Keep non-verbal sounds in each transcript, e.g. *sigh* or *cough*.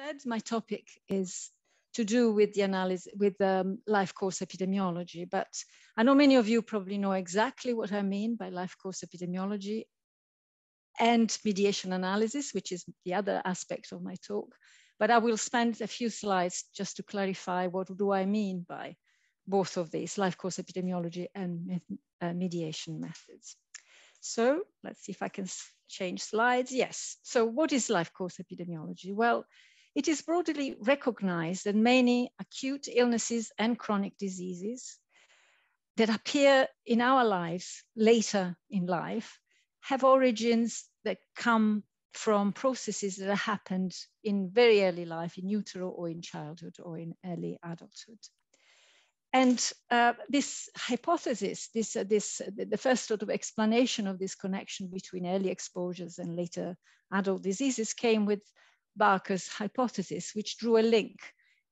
said, my topic is to do with the analysis, with um, life course epidemiology. But I know many of you probably know exactly what I mean by life course epidemiology and mediation analysis, which is the other aspect of my talk. But I will spend a few slides just to clarify what do I mean by both of these, life course epidemiology and uh, mediation methods. So let's see if I can change slides. Yes, so what is life course epidemiology? Well, it is broadly recognized that many acute illnesses and chronic diseases that appear in our lives later in life have origins that come from processes that happened in very early life, in utero or in childhood or in early adulthood. And uh, this hypothesis, this, uh, this, uh, the first sort of explanation of this connection between early exposures and later adult diseases came with Barker's hypothesis, which drew a link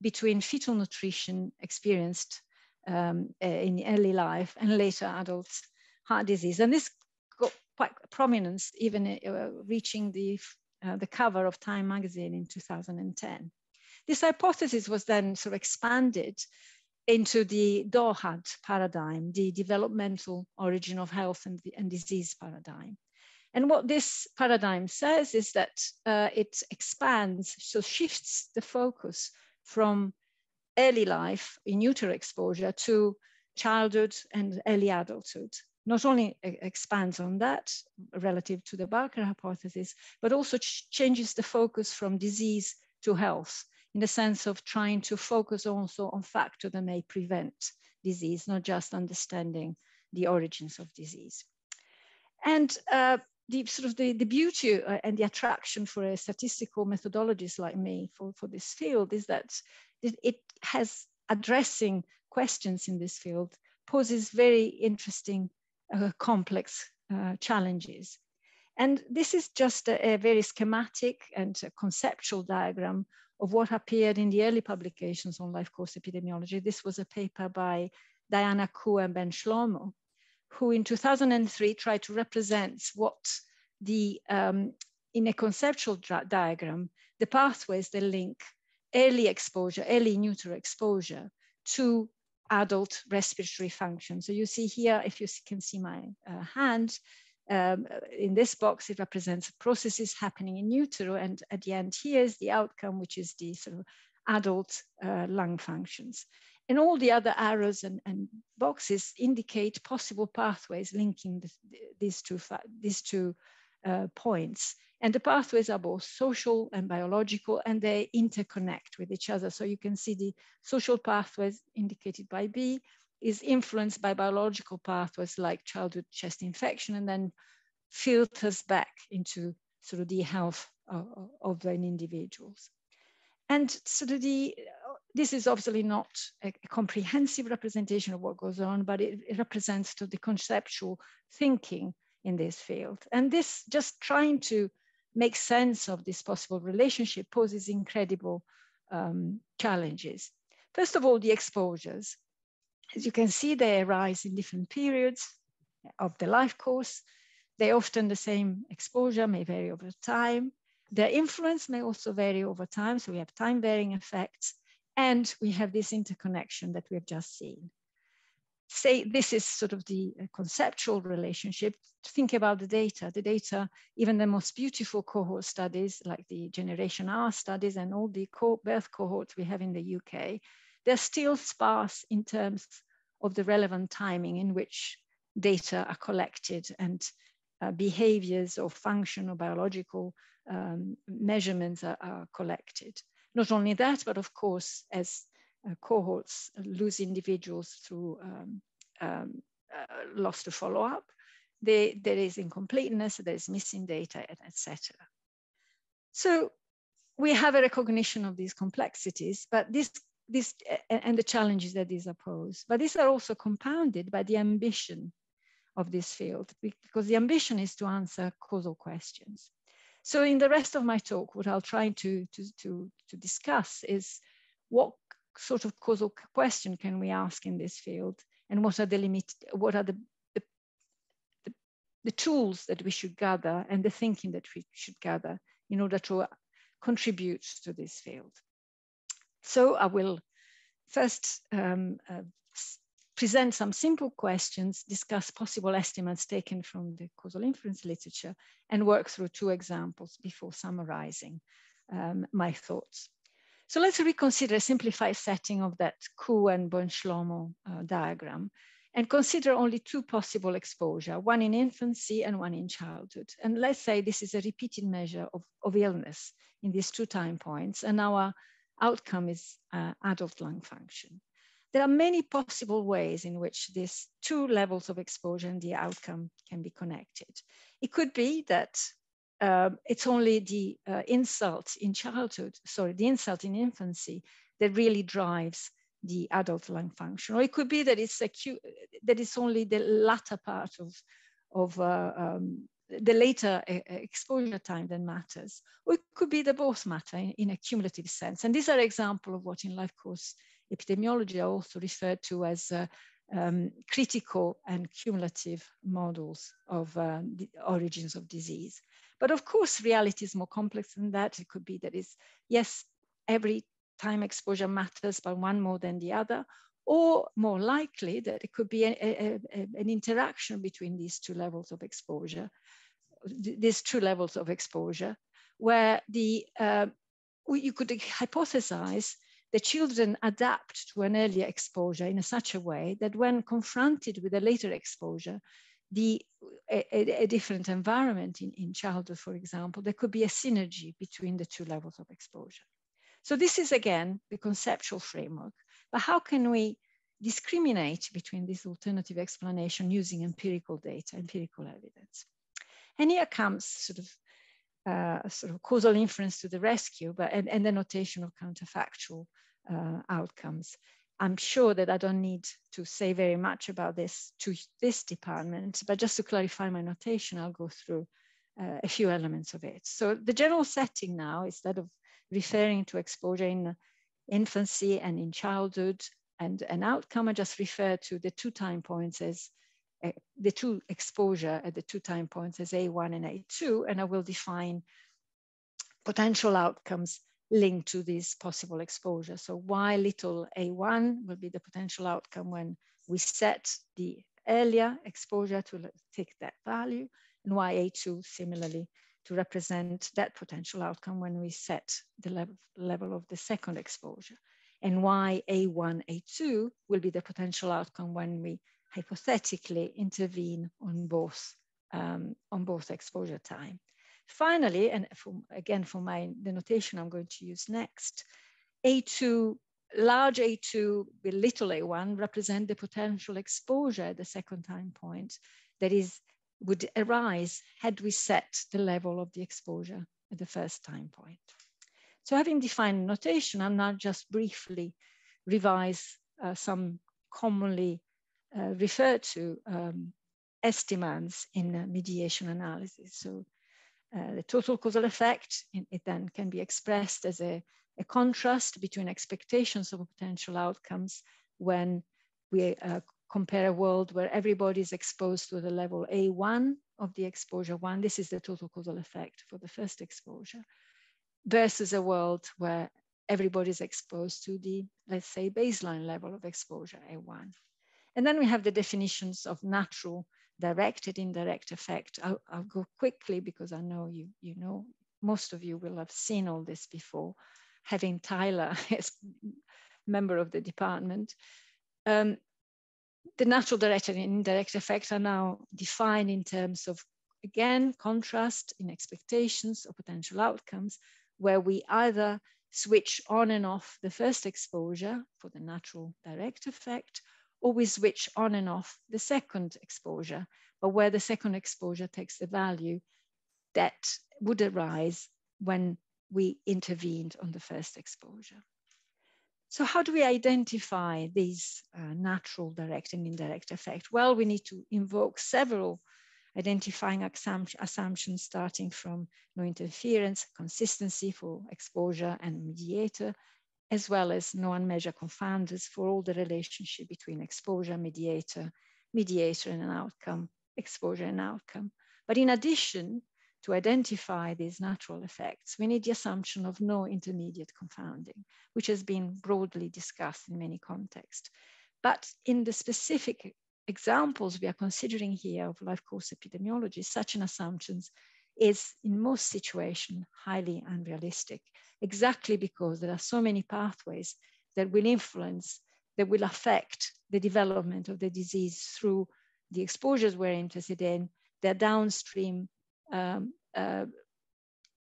between fetal nutrition experienced um, uh, in early life and later adult heart disease. And this got quite prominence, even uh, reaching the, uh, the cover of Time magazine in 2010. This hypothesis was then sort of expanded into the DOHAD paradigm, the developmental origin of health and, and disease paradigm. And what this paradigm says is that uh, it expands, so shifts the focus from early life in utero exposure to childhood and early adulthood. Not only expands on that relative to the Barker hypothesis, but also ch changes the focus from disease to health in the sense of trying to focus also on factors that may prevent disease, not just understanding the origins of disease. And uh, the sort of the, the beauty uh, and the attraction for a statistical methodologist like me for, for this field is that it has addressing questions in this field poses very interesting, uh, complex uh, challenges. And this is just a, a very schematic and conceptual diagram of what appeared in the early publications on life course epidemiology. This was a paper by Diana Kuh and Ben Shlomo, who in 2003 tried to represent what the, um, in a conceptual diagram, the pathways that link early exposure, early in utero exposure to adult respiratory function. So you see here, if you can see my uh, hand, um, in this box, it represents processes happening in utero. And at the end, here's the outcome, which is the sort of adult uh, lung functions. And all the other arrows and, and boxes indicate possible pathways linking the, these two, these two uh, points. And the pathways are both social and biological, and they interconnect with each other. So you can see the social pathways indicated by B is influenced by biological pathways like childhood chest infection and then filters back into sort of the health of, the individuals. And sort of the, this is obviously not a, a comprehensive representation of what goes on, but it, it represents to the conceptual thinking in this field. And this just trying to make sense of this possible relationship poses incredible um, challenges. First of all, the exposures. As you can see, they arise in different periods of the life course. They often the same exposure may vary over time. Their influence may also vary over time. So we have time varying effects and we have this interconnection that we have just seen. Say this is sort of the uh, conceptual relationship. Think about the data. The data, even the most beautiful cohort studies like the Generation R studies and all the co birth cohorts we have in the UK, they're still sparse in terms of the relevant timing in which data are collected and uh, behaviors or function or biological um, measurements are, are, collected. Not only that, but of course, as uh, cohorts lose individuals through um, um, uh, loss to follow up, there is incompleteness, there is missing data, etc. So we have a recognition of these complexities, but this this and the challenges that these pose. But these are also compounded by the ambition of this field, because the ambition is to answer causal questions. So in the rest of my talk, what I'll try to, to, to, to discuss is what sort of causal question can we ask in this field and what are the limit, what are the, the, the, the tools that we should gather and the thinking that we should gather in order to contribute to this field. So I will first um, uh, present some simple questions, discuss possible estimates taken from the causal inference literature, and work through two examples before summarizing um, my thoughts. So let's reconsider a simplified setting of that Kuh and Ben-Shlomo uh, diagram and consider only two possible exposure, one in infancy and one in childhood. And let's say this is a repeated measure of, of illness in these two time points, and our outcome is uh, adult lung function. There are many possible ways in which these two levels of exposure and the outcome can be connected. It could be that uh, it's only the uh, insult in childhood, sorry, the insult in infancy that really drives the adult lung function. Or it could be that it's acute, that it's only the latter part of, of uh, um, the later uh, exposure time that matters. Or it could be that both matter in, in, a cumulative sense. And these are examples of what in life course epidemiology are also referred to as uh, um, critical and cumulative models of uh, the origins of disease. But of course, reality is more complex than that. It could be that is, yes, every time exposure matters, but one more than the other, or more likely that it could be a, a, a, an interaction between these two levels of exposure, these two levels of exposure, where the uh, you could hypothesize the children adapt to an earlier exposure in such a way that when confronted with a later exposure, the a, a, different environment in, in childhood, for example, there could be a synergy between the two levels of exposure. So this is again the conceptual framework, but how can we discriminate between this alternative explanation using empirical data, empirical evidence? And here comes sort of uh, sort of causal inference to the rescue, but and, and the notation of counterfactual uh, outcomes. I'm sure that I don't need to say very much about this to this department, but just to clarify my notation, I'll go through uh, a few elements of it. So the general setting now, instead of referring to exposure in infancy and in childhood and an outcome, I just refer to the two time points as uh, the two exposure at the two time points as A1 and A2, and I will define potential outcomes linked to this possible exposure. So y little a1 will be the potential outcome when we set the earlier exposure to take that value, and ya2 similarly to represent that potential outcome when we set the level, level of the second exposure. And y a1, a2 will be the potential outcome when we hypothetically intervene on both, um, on both exposure time. Finally, and for, again, for my the notation I'm going to use next, A2, large A2 with little A1 represent the potential exposure at the second time point that is would arise had we set the level of the exposure at the first time point. So having defined notation, I'll now just briefly revise uh, some commonly uh, referred to um, in uh, mediation analysis. So uh, the total causal effect, it then can be expressed as a, a contrast between expectations of potential outcomes when we uh, compare a world where everybody is exposed to the level A1 of the exposure one, this is the total causal effect for the first exposure, versus a world where everybody is exposed to the, let's say, baseline level of exposure A1. And then we have the definitions of natural directed indirect effect. I'll, I'll, go quickly because I know you, you know, most of you will have seen all this before, having Tyler *laughs* as member of the department. Um, the natural directed and indirect effects are now defined in terms of, again, contrast in expectations or potential outcomes, where we either switch on and off the first exposure for the natural direct effect, we switch on and off the second exposure, but where the second exposure takes the value that would arise when we intervened on the first exposure. So how do we identify these uh, natural direct and indirect effect? Well, we need to invoke several identifying assumptions starting from no interference, consistency for exposure and mediator, as well as non-measure confounders for all the relationship between exposure, mediator, mediator and an outcome, exposure and outcome. But in addition, to identify these natural effects, we need the assumption of no intermediate confounding, which has been broadly discussed in many contexts. But in the specific examples we are considering here of life course epidemiology, such an assumption is in most situations highly unrealistic, exactly because there are so many pathways that will influence, that will affect the development of the disease through the exposures we're interested in, their downstream um, uh,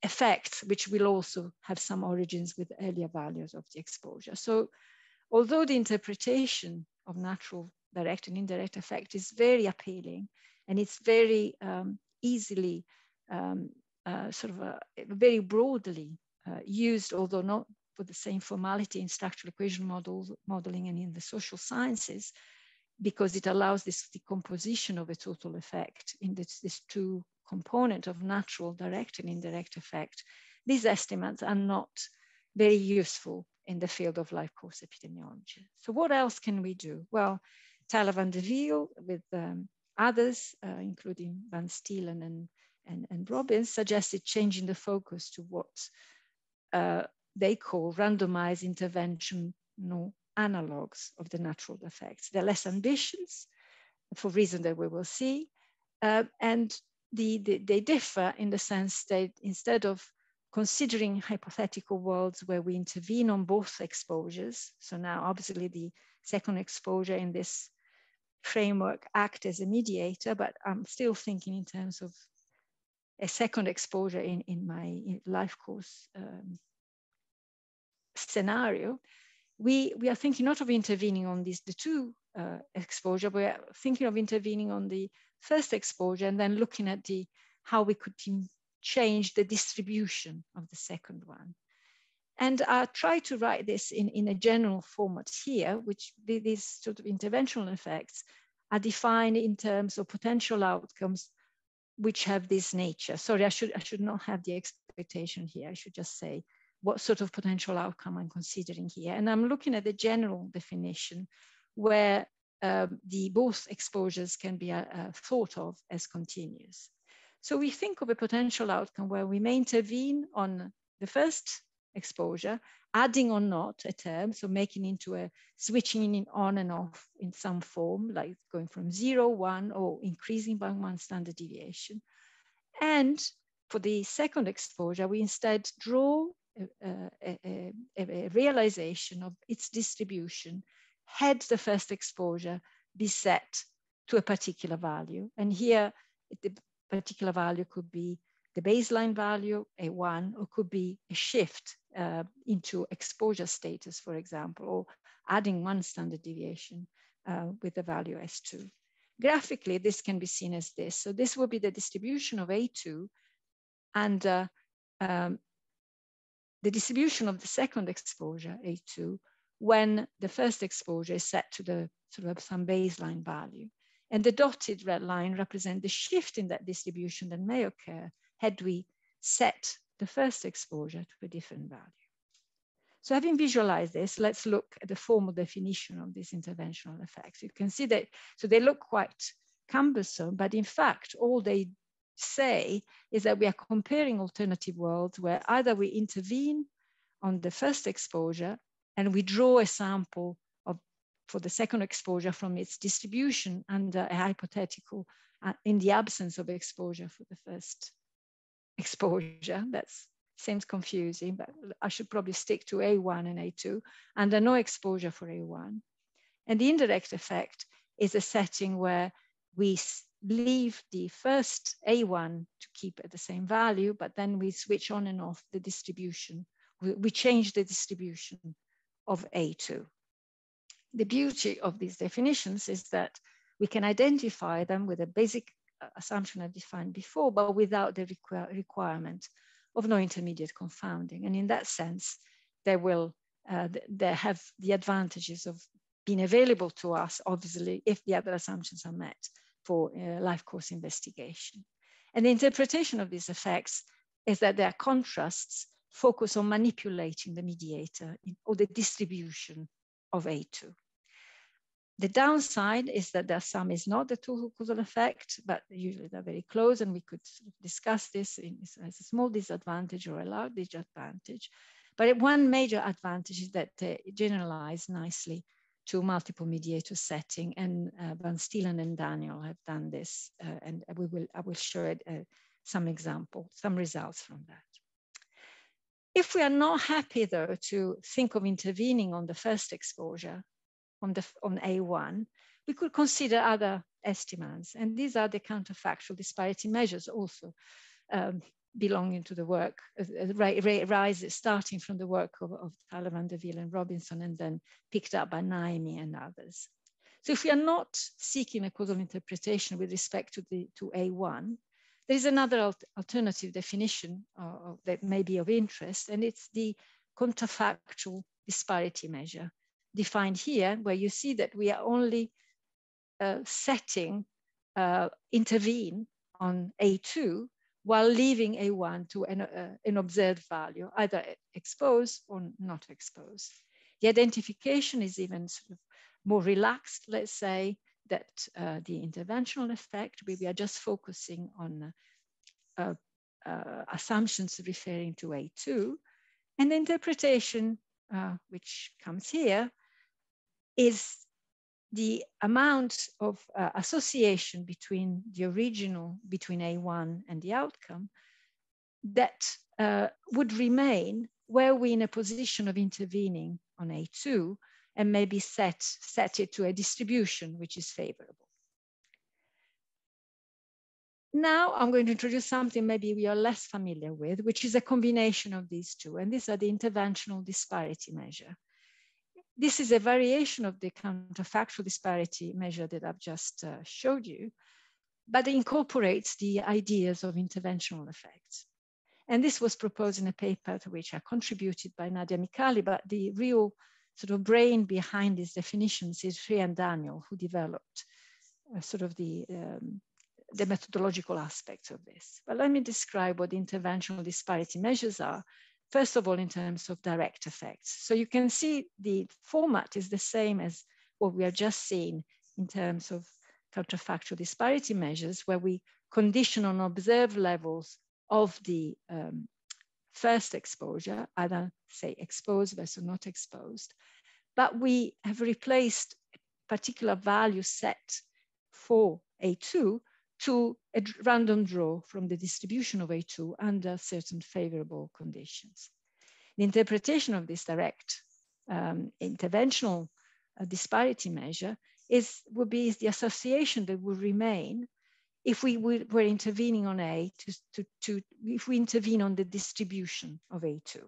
effects, which will also have some origins with earlier values of the exposure. So although the interpretation of natural direct and indirect effect is very appealing and it's very um, easily um, uh, sort of a, very broadly uh, used, although not with the same formality in structural equation models, modeling and in the social sciences, because it allows this decomposition of a total effect in this, this two component of natural direct and indirect effect. These estimates are not very useful in the field of life course epidemiology. So what else can we do? Well, Tyler VanderWeele with um, others, uh, including Vansteelandt and, and, and Robins, suggested changing the focus to what uh, they call randomized interventional analogs of the natural effects. They're less ambitious for reasons that we will see. Uh, and the, the, they differ in the sense that instead of considering hypothetical worlds where we intervene on both exposures, so now obviously the second exposure in this framework act as a mediator, but I'm still thinking in terms of a second exposure in, in my life course um, scenario, we, we are thinking not of intervening on these the two uh, exposure, we're thinking of intervening on the first exposure and then looking at the how we could change the distribution of the second one. And I try to write this in, in a general format here, which these sort of interventional effects are defined in terms of potential outcomes which have this nature. Sorry, I should, I should not have the expectation here. I should just say what sort of potential outcome I'm considering here. And I'm looking at the general definition where uh, the both exposures can be uh, uh, thought of as continuous. So we think of a potential outcome where we may intervene on the first exposure, adding or not a term, so making into a switching in on and off in some form, like going from zero, one, or increasing by one standard deviation. And for the second exposure, we instead draw a, a, a, a realization of its distribution had the first exposure be set to a particular value. And here, the particular value could be the baseline value, A1, or could be a shift uh, into exposure status, for example, or adding one standard deviation uh, with the value S2. Graphically, this can be seen as this. So this will be the distribution of A2 and uh, um, the distribution of the second exposure, A2, when the first exposure is set to the sort of some baseline value. And the dotted red line represent the shift in that distribution that may occur had we set the first exposure to a different value. So having visualized this, let's look at the formal definition of these interventional effects. You can see that, so they look quite cumbersome, but in fact, all they say is that we are comparing alternative worlds where either we intervene on the first exposure and we draw a sample of, for the second exposure from its distribution under a hypothetical uh, in the absence of exposure for the first exposure. That seems confusing, but I should probably stick to A1 and A2 under no exposure for A1. And the indirect effect is a setting where we leave the first A1 to keep at the same value, but then we switch on and off the distribution. We, change the distribution of A2 the beauty of these definitions is that we can identify them with a basic assumption I defined before, but without the require, requirement of no intermediate confounding. And in that sense, they will uh, they have the advantages of being available to us, obviously, if the other assumptions are met for uh, life course investigation. And the interpretation of these effects is that their contrasts focus on manipulating the mediator or the distribution of A2 the downside is that the sum is not the total causal effect, but usually they're very close and we could discuss this in, as a small disadvantage or a large disadvantage. But one major advantage is that they generalize nicely to multiple mediator setting and uh, Vansteelandt and Daniel have done this uh, and we will, I will show it, uh, some example, some results from that. If we are not happy though to think of intervening on the first exposure, on, the, on A1, we could consider other estimates. And these are the counterfactual disparity measures also um, belonging to the work, uh, uh rises starting from the work of, of Tyler van der and Robinson and then picked up by Naimi and others. So if we are not seeking a causal interpretation with respect to, the, to A1, there is another alternative definition uh, that may be of interest, and it's the counterfactual disparity measure defined here, where you see that we are only uh, setting uh, intervene on A2 while leaving A1 to an, uh, an observed value, either exposed or not exposed. The identification is even sort of more relaxed, let's say, that uh, the interventional effect, we, we are just focusing on uh, uh, assumptions referring to A2, and the interpretation, uh, which comes here, is the amount of uh, association between the original, between A1 and the outcome, that uh, would remain were we in a position of intervening on A2 and maybe set, set it to a distribution which is favorable. Now I'm going to introduce something maybe we are less familiar with, which is a combination of these two, and these are the interventional disparity measure. This is a variation of the counterfactual disparity measure that I've just uh, showed you, but it incorporates the ideas of interventional effects. And this was proposed in a paper to which I contributed by Nadia Micali, but the real sort of brain behind these definitions is and Daniel, who developed uh, sort of the, um, the methodological aspects of this. But let me describe what the interventional disparity measures are First of all, in terms of direct effects. So you can see the format is the same as what we are just seeing in terms of counterfactual disparity measures, where we condition on observed levels of the um, first exposure, either say exposed versus not exposed. But we have replaced a particular value set for A2 to a random draw from the distribution of A2 under certain favorable conditions. The interpretation of this direct um, interventional uh, disparity measure is, would be the association that would remain if we were intervening on A to, to, to, if we intervene on the distribution of A2.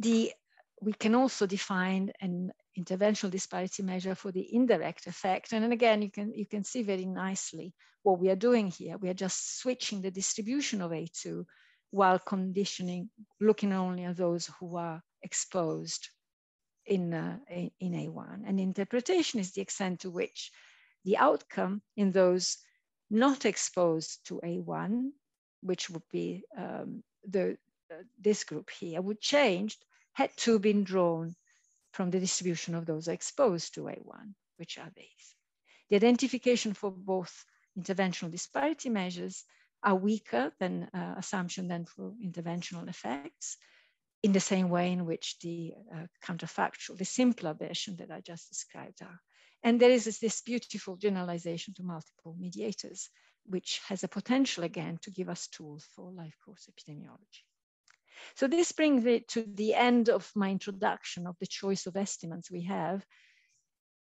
The, we can also define an interventional disparity measure for the indirect effect. And then again, you can, you can see very nicely what we are doing here. We are just switching the distribution of A2 while conditioning, looking only at those who are exposed in, uh, in A1. And interpretation is the extent to which the outcome in those not exposed to A1, which would be um, the, uh, this group here, would change had to been drawn from the distribution of those exposed to A1, which are these. The identification for both interventional disparity measures are weaker than uh, assumption than for interventional effects in the same way in which the uh, counterfactual, the simpler version that I just described are. And there is this, this beautiful generalization to multiple mediators, which has a potential again to give us tools for life course epidemiology. So this brings it to the end of my introduction of the choice of estimates we have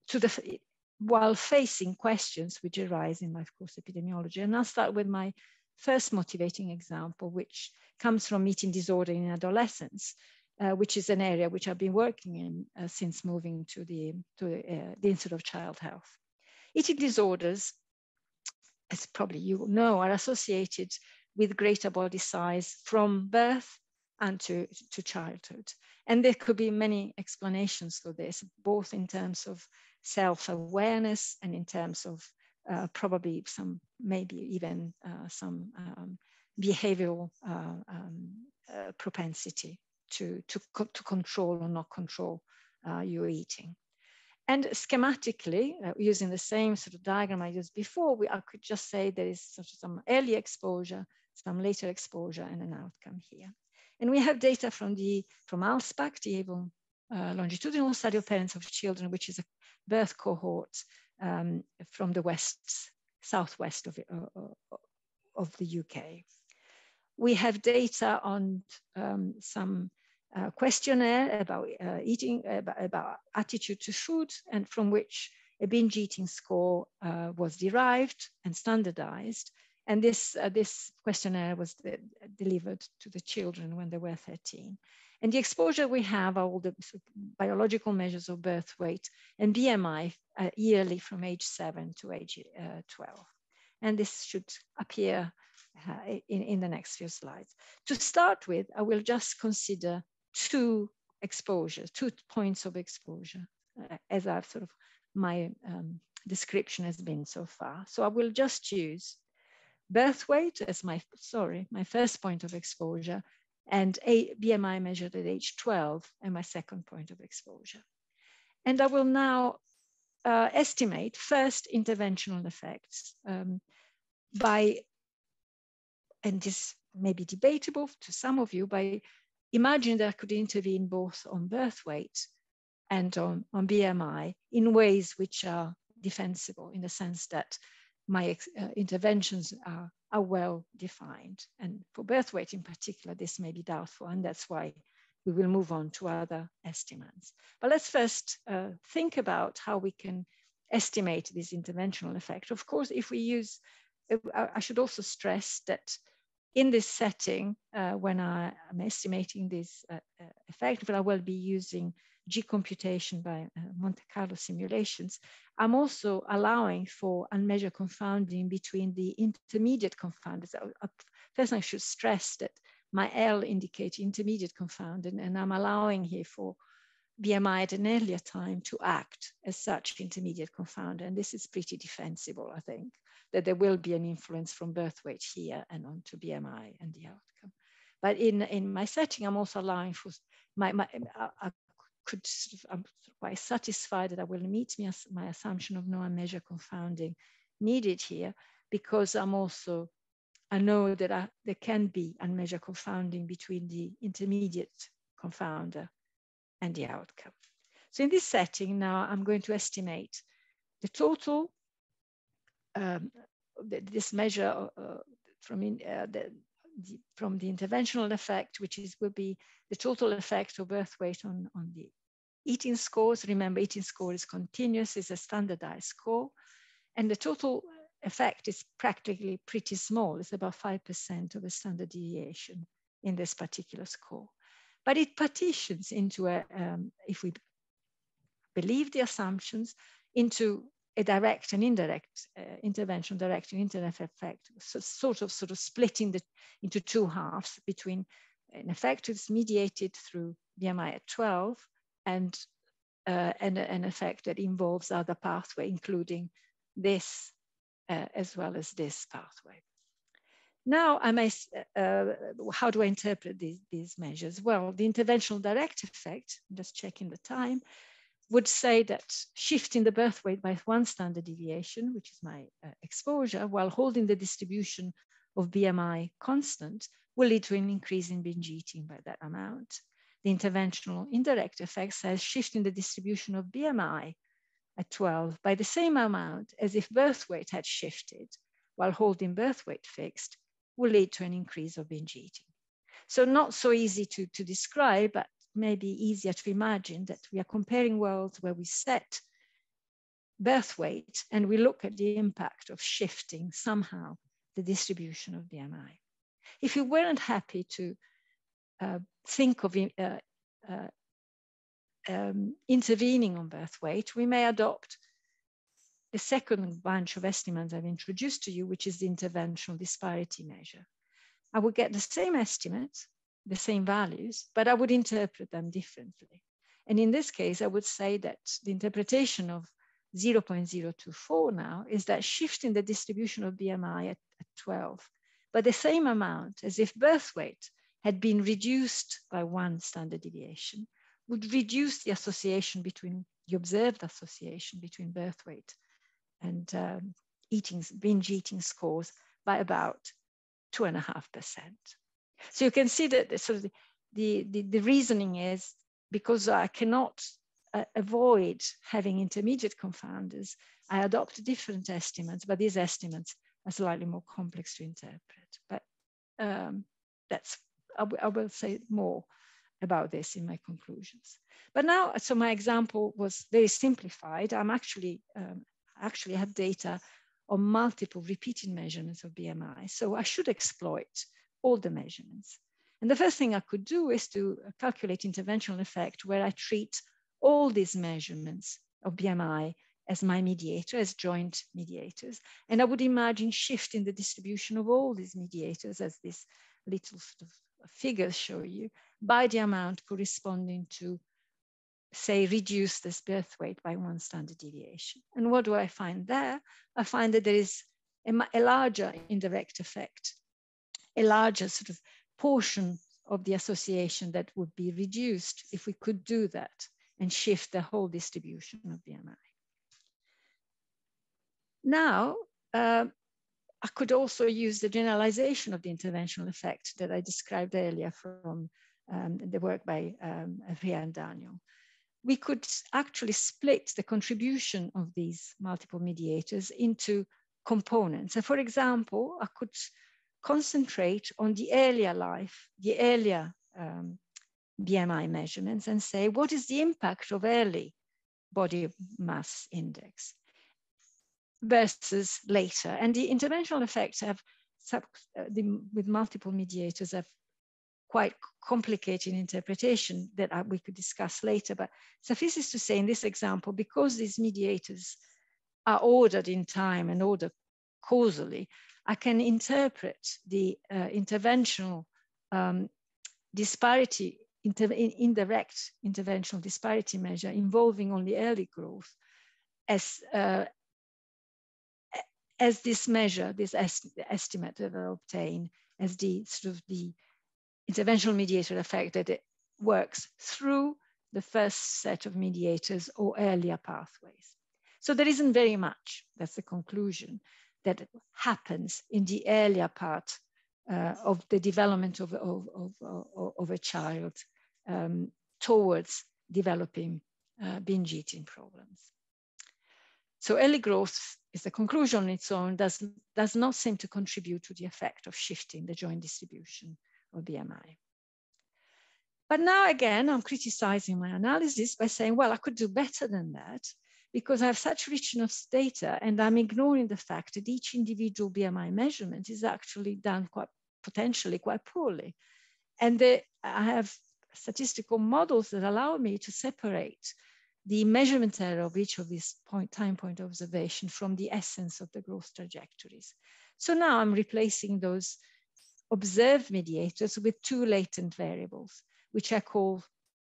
to the, while facing questions which arise in life course epidemiology. And I'll start with my first motivating example, which comes from eating disorder in adolescence, uh, which is an area which I've been working in uh, since moving to the, to uh, the Institute of Child Health. Eating disorders, as probably you know, are associated with greater body size from birth and to, to childhood. And there could be many explanations for this, both in terms of self-awareness and in terms of uh, probably some, maybe even uh, some um, behavioral uh, um, uh, propensity to, to, co to control or not control uh, you're eating. And schematically, uh, using the same sort of diagram I used before, we, I could just say there is sort of some early exposure, some later exposure, and an outcome here. And we have data from the from ALSPAC, the Avon uh, longitudinal study of parents of children, which is a birth cohort um, from the west, southwest of, uh, of the UK. We have data on um, some uh, questionnaire about uh, eating, about, about, attitude to food, and from which a binge eating score uh, was derived and standardized. And this, uh, this questionnaire was de delivered to the children when they were 13. And the exposure we have are all the biological measures of birth weight and BMI uh, yearly from age seven to age uh, 12. And this should appear uh, in, in the next few slides. To start with, I will just consider two exposures, two points of exposure, uh, as I've sort of, my um, description has been so far. So I will just use birth weight as my, sorry, my first point of exposure and a BMI measured at age 12 and my second point of exposure. And I will now uh, estimate first interventional effects um, by, and this may be debatable to some of you, by imagine that I could intervene both on birth weight and on, on BMI in ways which are defensible in the sense that my uh, interventions are, are well defined. And for birth weight in particular, this may be doubtful, and that's why we will move on to other estimates. But let's first uh, think about how we can estimate this interventional effect. Of course, if we use, uh, I should also stress that in this setting, uh, when I am estimating this uh, uh effect, but I will be using G computation by uh, Monte Carlo simulations, I'm also allowing for unmeasured confounding between the intermediate confounders. Uh, uh, first, I should stress that my L indicates intermediate confounding, and I'm allowing here for BMI at an earlier time to act as such intermediate confounder. And this is pretty defensible, I think that there will be an influence from birth weight here and onto BMI and the outcome. But in, in my setting, I'm also allowing for my, my I could, I'm quite satisfied that I will meet my, assumption of no unmeasured confounding needed here because I'm also, I know that I, there can be unmeasured confounding between the intermediate confounder and the outcome. So in this setting now, I'm going to estimate the total um, this measure uh, from in, uh, the, the, from the interventional effect, which is will be the total effect of birth weight on, on the eating scores. Remember, eating score is continuous, is a standardized score. And the total effect is practically pretty small. It's about 5% of a standard deviation in this particular score. But it partitions into a, um, if we believe the assumptions, into a direct and indirect uh, intervention, direct and indirect effect, so sort of sort of splitting the into two halves between an effect that's mediated through BMI at 12 and, uh, and an effect that involves other pathway, including this uh, as well as this pathway. Now, I may, uh, how do I interpret these, these measures? Well, the interventional direct effect, I'm just checking the time, would say that shifting the birth weight by one standard deviation, which is my uh, exposure, while holding the distribution of BMI constant, will lead to an increase in binge eating by that amount. The interventional indirect effect says shifting the distribution of BMI at 12 by the same amount as if birth weight had shifted while holding birth weight fixed will lead to an increase of binge eating. So not so easy to, to describe, but maybe easier to imagine that we are comparing worlds where we set birth weight and we look at the impact of shifting somehow the distribution of BMI. If you weren't happy to uh, think of uh, uh, um, intervening on birth weight, we may adopt the second bunch of estimates I've introduced to you, which is the interventional disparity measure. I would get the same estimates the same values, but I would interpret them differently. And in this case, I would say that the interpretation of 0.024 now is that shifting the distribution of BMI at, at 12, but the same amount as if birth weight had been reduced by one standard deviation, would reduce the association between the observed association between birth weight and um, eating, binge eating scores by about two and a half percent. So you can see that sort of the, the, the, reasoning is because I cannot uh, avoid having intermediate confounders, I adopt different estimates, but these estimates are slightly more complex to interpret. But um, that's, I, will say more about this in my conclusions. But now, so my example was very simplified. I'm actually, um, actually have data on multiple repeated measurements of BMI. So I should exploit all the measurements. And the first thing I could do is to calculate interventional effect where I treat all these measurements of BMI as my mediator, as joint mediators. And I would imagine shifting the distribution of all these mediators as this little sort of figures show you by the amount corresponding to say reduce this birth weight by one standard deviation. And what do I find there? I find that there is a, a larger indirect effect, a larger sort of portion of the association that would be reduced if we could do that and shift the whole distribution of BMI. Now, uh, I could also use the generalization of the interventional effect that I described earlier from um, the work by um, and Daniel. We could actually split the contribution of these multiple mediators into components. So for example, I could concentrate on the earlier life, the earlier um, BMI measurements and say, what is the impact of early body mass index versus later? And the interventional effects have, uh, the, with multiple mediators, have quite complicated interpretation that we could discuss later. But suffice to say in this example, because these mediators are ordered in time and ordered causally, I can interpret the uh, interventional um, disparity inter indirect interventional disparity measure involving only early growth as, uh, as this measure, this est estimate that I obtain as the sort of the interventional mediator effect that it works through the first set of mediators or earlier pathways. So there isn't very much, that's the conclusion, that happens in the earlier part uh, of the development of, of, of, of a child um, towards developing uh, binge eating problems. So early growth is the conclusion on its own, does, does not seem to contribute to the effect of shifting the joint distribution of BMI. But now again, I'm criticizing my analysis by saying, well, I could do better than that because I have such richness data and I'm ignoring the fact that each individual BMI measurement is actually done quite potentially quite poorly. And I have statistical models that allow me to separate the measurement error of each of these point, time point observation from the essence of the growth trajectories. So now I'm replacing those observed mediators with two latent variables, which I call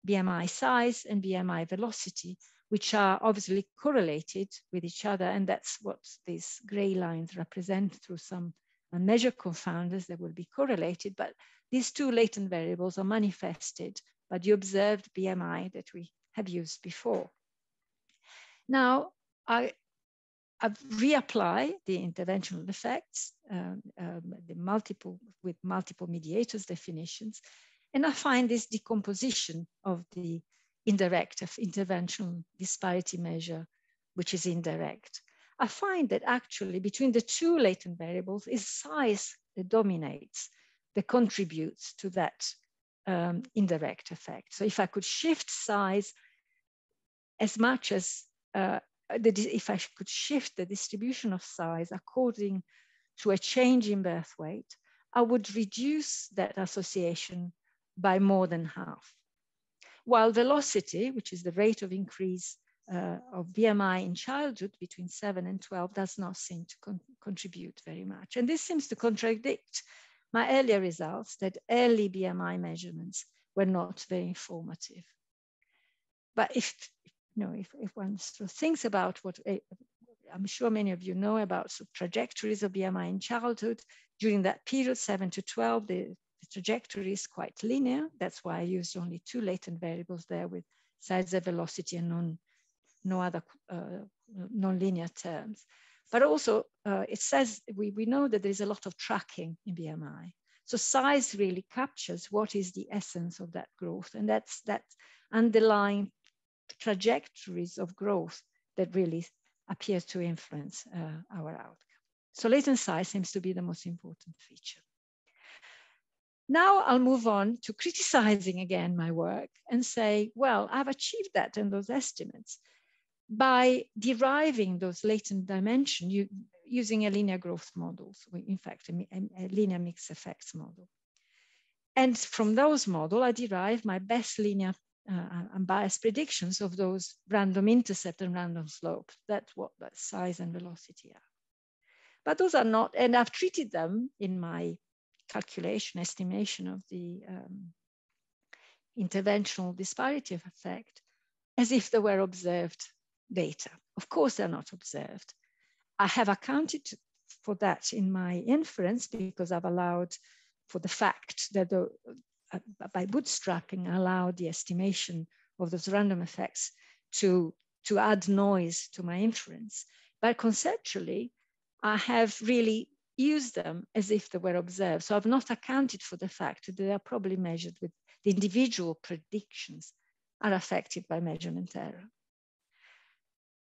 BMI size and BMI velocity, which are obviously correlated with each other. And that's what these gray lines represent through some measure confounders that will be correlated. But these two latent variables are manifested by the observed BMI that we have used before. Now, I, I reapply the interventional effects, um, um, the multiple with multiple mediators definitions, and I find this decomposition of the indirect of interventional disparity measure, which is indirect. I find that actually between the two latent variables is size that dominates, that contributes to that um, indirect effect. So if I could shift size as much as, uh, the, if I could shift the distribution of size according to a change in birth weight, I would reduce that association by more than half. While velocity, which is the rate of increase uh, of BMI in childhood between 7 and 12 does not seem to con contribute very much. And this seems to contradict my earlier results that early BMI measurements were not very informative. But if, you know, if, if one sort of thinks about what eh, I'm sure many of you know about sort of trajectories of BMI in childhood, during that period, 7 to 12, the the trajectory is quite linear. That's why I used only two latent variables there with size and velocity and non, no other uh, non-linear terms. But also uh, it says, we, we know that there's a lot of tracking in BMI. So size really captures what is the essence of that growth. And that's that underlying trajectories of growth that really appear to influence uh, our outcome. So latent size seems to be the most important feature. Now I'll move on to criticizing again my work and say, well, I've achieved that in those estimates by deriving those latent dimension using a linear growth model, so in fact, a, a linear mixed effects model. And from those model, I derive my best linear uh, unbiased predictions of those random intercept and random slope. That's what the size and velocity are. But those are not, and I've treated them in my calculation, estimation of the um, interventional disparity effect as if they were observed data. Of course, they're not observed. I have accounted for that in my inference because I've allowed for the fact that the, uh, by bootstrapping, I allowed the estimation of those random effects to, to add noise to my inference. But conceptually, I have really used them as if they were observed. So I've not accounted for the fact that they are probably measured with the individual predictions are affected by measurement error.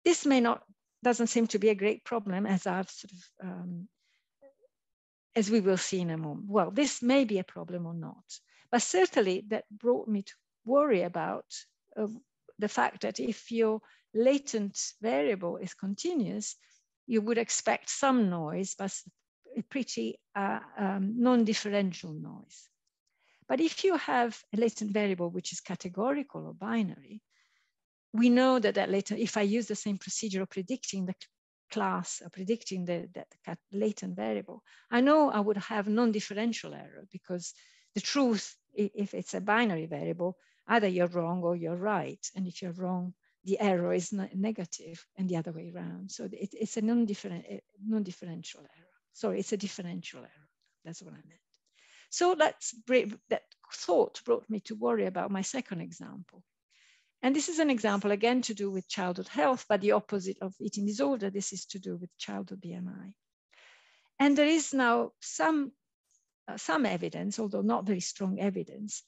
This may not, doesn't seem to be a great problem as I've sort of, um, as we will see in a moment. Well, this may be a problem or not, but certainly that brought me to worry about uh, the fact that if your latent variable is continuous, you would expect some noise, but pretty uh, um, non-differential noise. But if you have a latent variable which is categorical or binary, we know that that later, if I use the same procedure of predicting the class, or predicting the, the latent variable, I know I would have non-differential error because the truth, if it's a binary variable, either you're wrong or you're right. And if you're wrong, the error is negative and the other way around. So it, it's a non-different, non-differential error. Sorry, it's a differential error. That's what I meant. So that thought brought me to worry about my second example. And this is an example, again, to do with childhood health, but the opposite of eating disorder. This is to do with childhood BMI. And there is now some, uh, some evidence, although not very strong evidence,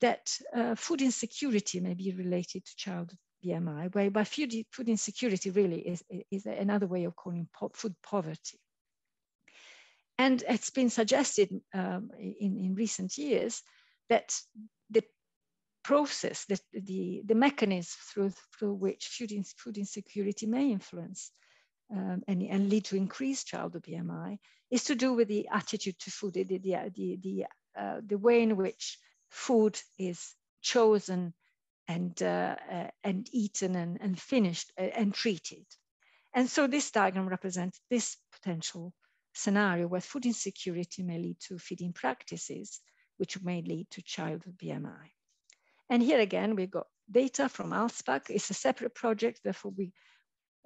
that uh, food insecurity may be related to childhood BMI, whereby food, food insecurity really is, is another way of calling food poverty. And it's been suggested um, in, in recent years that the process, the, the, the mechanism through, through which food, in, food insecurity may influence um, and, and lead to increased childhood BMI is to do with the attitude to food, the, the, the, the, uh, the way in which food is chosen and, uh, uh, and eaten and, and finished uh, and treated. And so this diagram represents this potential scenario where food insecurity may lead to feeding practices, which may lead to childhood BMI. And here again, we've got data from ALSPAC. It's a separate project, therefore we,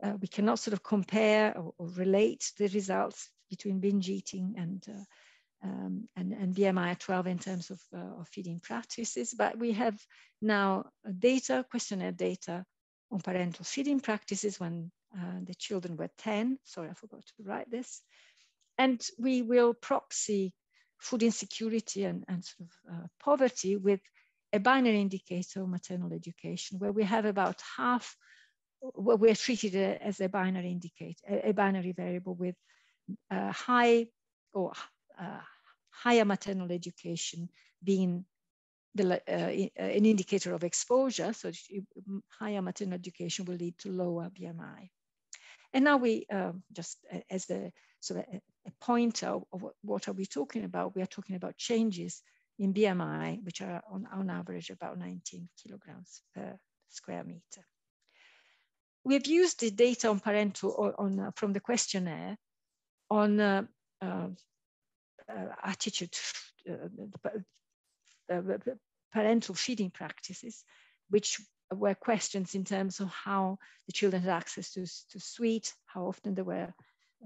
uh, we cannot sort of compare or, or, relate the results between binge eating and, uh, um, and, and BMI at 12 in terms of, uh, of feeding practices. But we have now data, questionnaire data on parental feeding practices when uh, the children were 10. Sorry, I forgot to write this. And we will proxy food insecurity and, and sort of uh, poverty with a binary indicator of maternal education, where we have about half, where we're treated as a binary indicator, a, binary variable with uh, high or uh, higher maternal education being the, uh, an indicator of exposure. So higher maternal education will lead to lower BMI. And now we um, just as the sort of a, a pointer of what, are we talking about? We are talking about changes in BMI, which are on, on average about 19 kilograms per square meter. We have used the data on parental on, uh, from the questionnaire on uh, uh, uh attitude, uh, uh, parental feeding practices, which were questions in terms of how the children had access to, to sweet, how often they were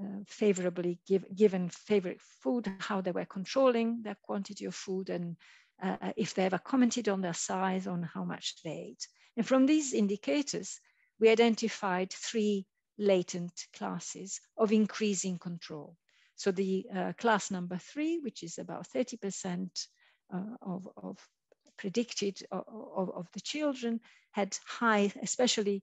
uh, favorably give, given favorite food, how they were controlling their quantity of food, and uh, if they ever commented on their size, on how much they ate. And from these indicators, we identified three latent classes of increasing control. So the uh, class number three, which is about 30% uh, of, of, predicted of, of, the children, had high, especially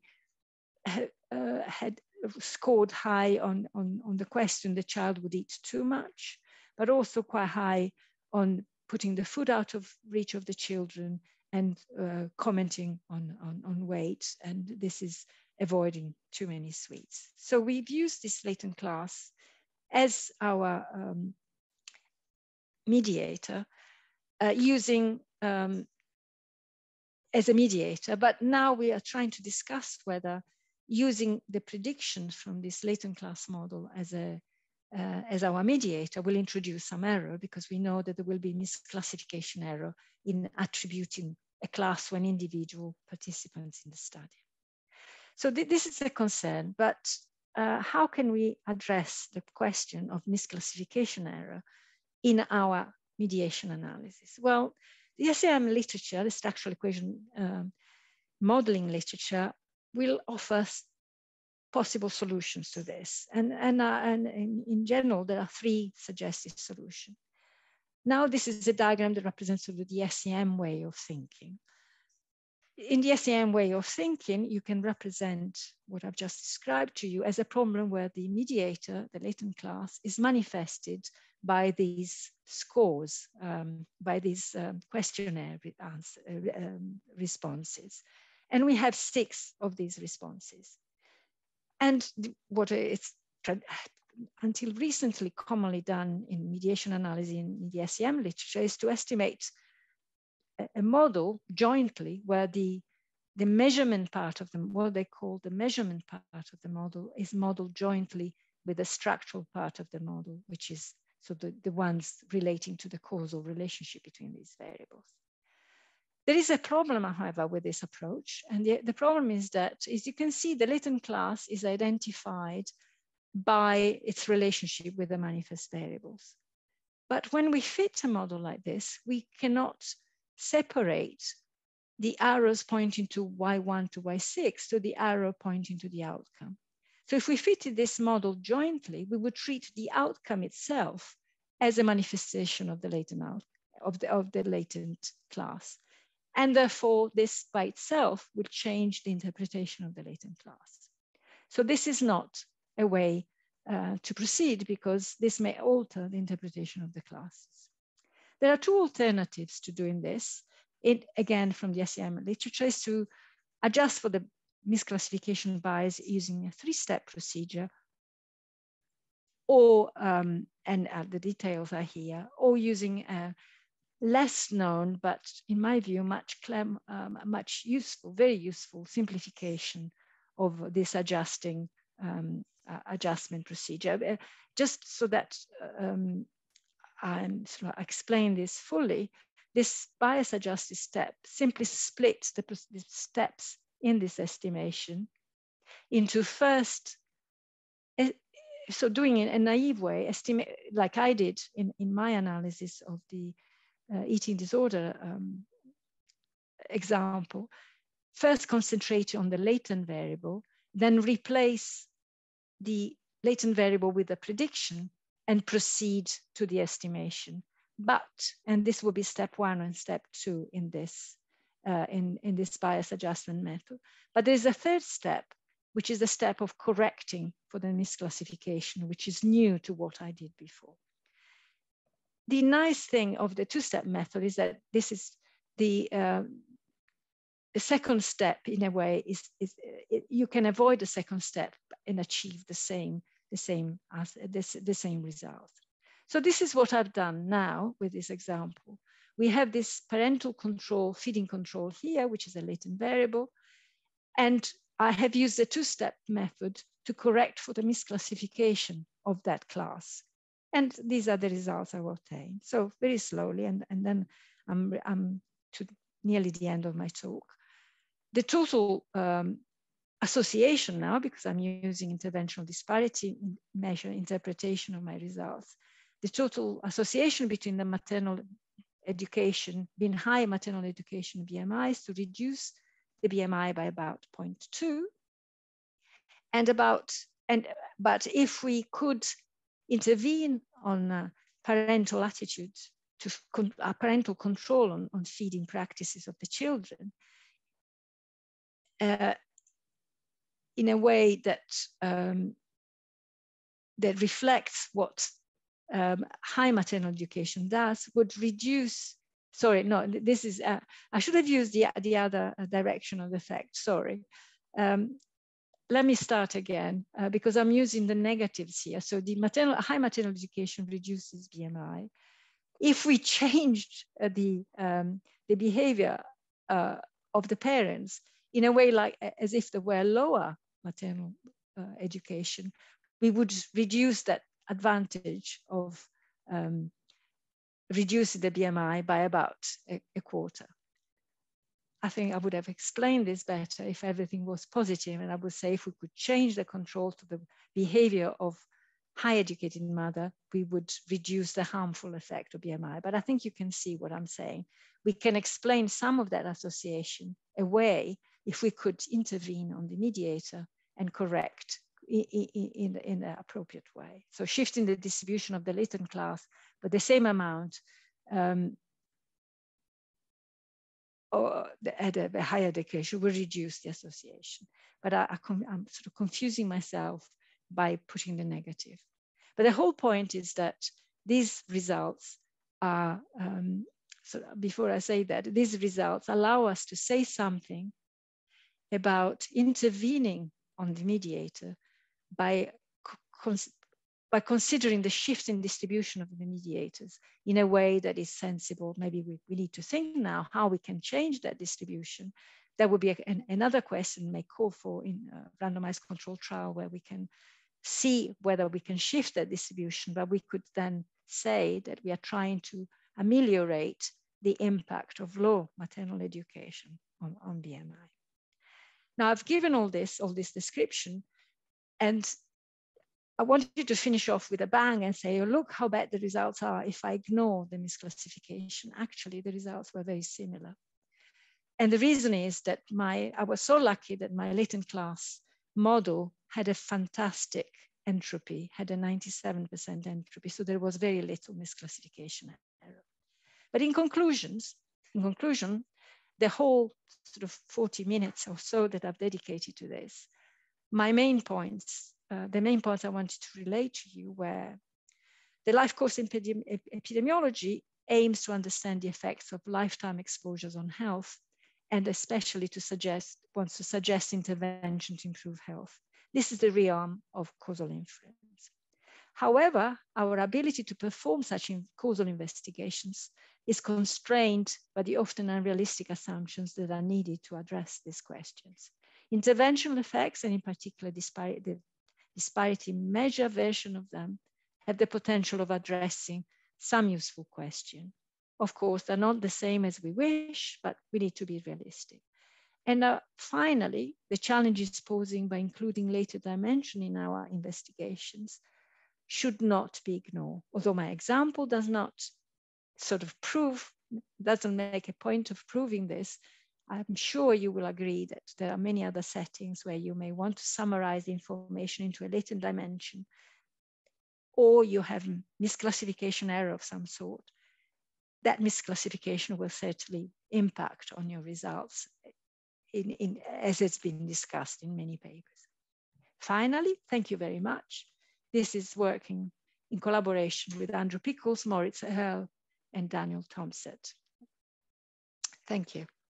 uh, had scored high on, on, on the question the child would eat too much, but also quite high on putting the food out of reach of the children and uh, commenting on, on, on weight. And this is avoiding too many sweets. So we've used this latent class as our um, mediator uh, using um, as a mediator, but now we are trying to discuss whether using the predictions from this latent class model as a uh, as our mediator will introduce some error because we know that there will be misclassification error in attributing a class to an individual participants in the study. So th this is a concern, but uh, how can we address the question of misclassification error in our mediation analysis? Well, the SEM literature, the structural equation um, modeling literature, will offer possible solutions to this. And, and, uh, and in, in, general, there are three suggested solutions. Now, this is a diagram that represents sort of the SEM way of thinking. In the SEM way of thinking, you can represent what I've just described to you as a problem where the mediator, the latent class, is manifested by these scores, um, by these um, questionnaire answer, uh, um, responses. And we have six of these responses. And what is until recently commonly done in mediation analysis in the SEM literature is to estimate a, a model jointly where the, the measurement part of the, what they call the measurement part of the model is modeled jointly with the structural part of the model, which is so the, the ones relating to the causal relationship between these variables. There is a problem, however, with this approach. And the, the problem is that, as you can see, the latent class is identified by its relationship with the manifest variables. But when we fit a model like this, we cannot separate the arrows pointing to Y1 to Y6 to the arrow pointing to the outcome. So if we fitted this model jointly, we would treat the outcome itself as a manifestation of the latent out, of the, of the latent class. And therefore, this by itself will change the interpretation of the latent class. So this is not a way uh, to proceed because this may alter the interpretation of the classes. There are two alternatives to doing this. It, again, from the SEM literature is to adjust for the misclassification bias using a three-step procedure or, um, and uh, the details are here, or using a less known, but in my view, much, um, much useful, very useful simplification of this adjusting um, uh, adjustment procedure. Uh, just so that um, I sort of explain this fully, this bias adjusted step simply splits the, the steps in this estimation into first, so doing it in a naive way, estimate like I did in, in my analysis of the uh, eating disorder um, example, first concentrate on the latent variable, then replace the latent variable with a prediction and proceed to the estimation. But, and this will be step one and step two in this, uh, in, in this bias adjustment method. But there's a third step, which is the step of correcting for the misclassification, which is new to what I did before the nice thing of the two-step method is that this is the, uh, the second step in a way is, is it, you can avoid the second step and achieve the same the same as this, the same result. So this is what I've done now with this example. We have this parental control, feeding control here, which is a latent variable. And I have used the two-step method to correct for the misclassification of that class. And these are the results I obtained. So very slowly, and, and then I'm, I'm to nearly the end of my talk. The total um, association now, because I'm using interventional disparity measure interpretation of my results, the total association between the maternal education, being high maternal education BMIs to reduce the BMI by about 0.2 and about, and but if we could intervene on uh, parental attitudes to con uh, parental control on, on feeding practices of the children uh, in a way that um, that reflects what um, high maternal education does would reduce sorry no this is uh, i should have used the, the other uh, direction of effect sorry. Um, let me start again uh, because i'm using the negatives here so the maternal high maternal education reduces bmi if we changed uh, the um, the behavior uh, of the parents in a way like as if there were lower maternal uh, education, we would reduce that advantage of um, reducing the BMI by about a, a, quarter. I think I would have explained this better if everything was positive, and I would say if we could change the control to the behavior of high educated mother, we would reduce the harmful effect of BMI. But I think you can see what I'm saying. We can explain some of that association away if we could intervene on the mediator and correct in, in, the appropriate way. So shifting the distribution of the latent class, but the same amount um, or the, at a, higher education will reduce the association. But I, I I'm sort of confusing myself by putting the negative. But the whole point is that these results are, um, so before I say that, these results allow us to say something about intervening on the mediator by, by considering the shift in distribution of the mediators in a way that is sensible. Maybe we, we need to think now how we can change that distribution. That would be a, an, another question may call for in a randomized control trial where we can see whether we can shift that distribution, but we could then say that we are trying to ameliorate the impact of low maternal education on, on BMI. Now I've given all this, all this description, and I wanted to finish off with a bang and say, oh, look how bad the results are if I ignore the misclassification. Actually, the results were very similar. And the reason is that my, I was so lucky that my latent class model had a fantastic entropy, had a 97% entropy. So there was very little misclassification error. But in conclusions, in conclusion, the whole sort of 40 minutes or so that I've dedicated to this, my main points, uh, the main points I wanted to relate to you were the life course epidemi epidemiology aims to understand the effects of lifetime exposures on health and especially to suggest, wants to suggest intervention to improve health. This is the realm of causal inference. However, our ability to perform such causal investigations is constrained by the often unrealistic assumptions that are needed to address these questions. Interventional effects, and in particular the disparity measure version of them, have the potential of addressing some useful question. Of course, they're not the same as we wish, but we need to be realistic. And uh, finally, the challenges posing by including latent dimension in our investigations should not be ignored. Although my example does not sort of prove, doesn't make a point of proving this, I'm sure you will agree that there are many other settings where you may want to summarize information into a latent dimension, or you have misclassification error of some sort. That misclassification will certainly impact on your results in, in, as it's been discussed in many papers. Finally, thank you very much. This is working in collaboration with Andrew Pickles, Moritz Herle, and Daniel Thompson. Thank you.